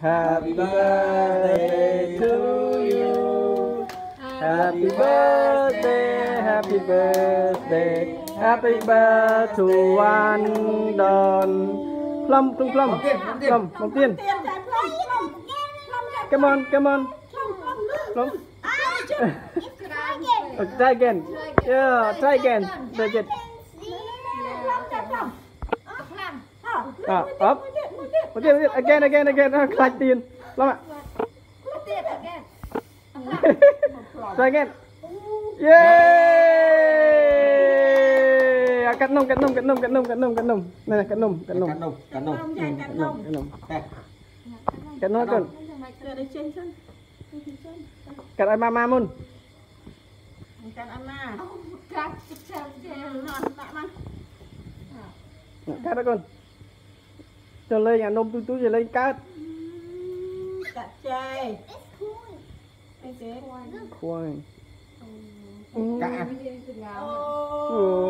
Happy birthday to you. Happy birthday Happy birthday. Happy birthday to one Don. Plum Plum Plum. Plum Plum Tiên tiền. Trả plum plum plum trả Come on Come on. Plum plum nước Plum. À again again Try again. Một tiên, một tiên, again, again, again, à, khai tiền. Lắm ạ. Try again. Yeah! À, cắt nông, cắt nông, cắt nông, cắt nông, cắt nông, cắt nông. Này này, cắt nông, cắt nông. cắn nông cắn nông Ừ, trả Cắt trả nông, plum cắt nông. đây Cắt nông con. Đưa đây trên chân Cắt ai mama mun. Kan Anna. Cắt chân chân ngon lại mà. Cắt đó con. Cho lên nhà nôm túi túi rồi lên chơi. Cái gì? Khoai. Ừ. cả Ồ.